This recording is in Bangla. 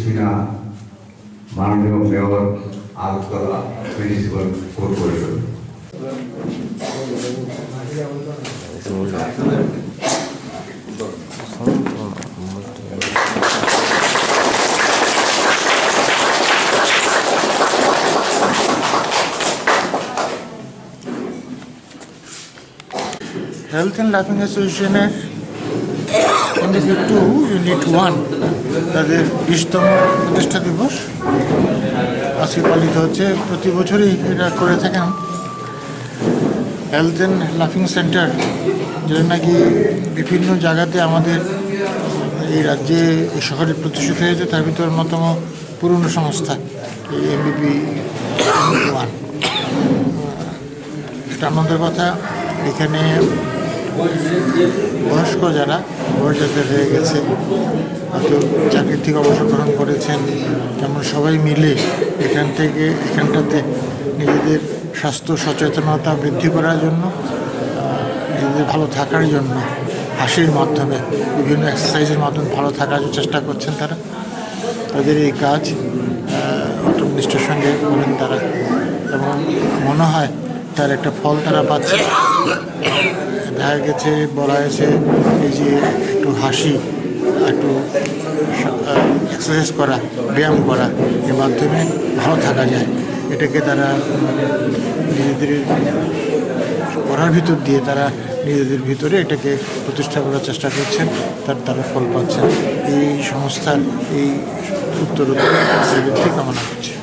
সিনহা মাননীয় mayor Agartala municipal corporation health and লাইফিং অ্যাসোসিয়েশনের টু ইউনিট ওয়ান তাদের বিশতম প্রতিষ্ঠা দিবস। আজকে পালিত হচ্ছে। প্রতি বছরই এটা করে থাকেন। হেলথ অ্যান্ড লাফিং সেন্টার যেটা নাকি বিভিন্ন জায়গাতে আমাদের এই রাজ্যে, এই শহরে প্রতিষ্ঠিত হয়েছে, তার ভিতর অন্যতম পুরনো সংস্থা, এই এমবিপি ওয়ান এটা আমাদের কথা। এখানে বয়স্ক যারা বয়সজাতক হয়ে গেছে, হয়তো চাকরি থেকে অবসর গ্রহণ করেছেন, যেমন সবাই মিলে এখান থেকে, এখানটাতে নিজেদের স্বাস্থ্য সচেতনতা বৃদ্ধি করার জন্য নিজেদের ভালো থাকার জন্য, হাসির মাধ্যমে, বিভিন্ন এক্সারসাইজের মাধ্যমে ভালো থাকার চেষ্টা করছেন তারা। তাদের এই কাজ অটল নিষ্ঠার সঙ্গে করেন তারা। এবং মনে হয় তার একটা ফল তারা পাচ্ছে। দেখা গেছে, বলা হয়েছে এই যে একটু হাসি, একটু এক্সারসাইজ করা, ব্যায়াম করা, এর মাধ্যমে ভালো থাকা যায়। এটাকে তারা নিজেদের করার ভিতর দিয়ে তারা নিজেদের ভিতরে এটাকে প্রতিষ্ঠা করার চেষ্টা করছেন, তার তারা ফল পাচ্ছেন। এই সংস্থার এই উত্তর উত্তরোত্তর কামনা করছে।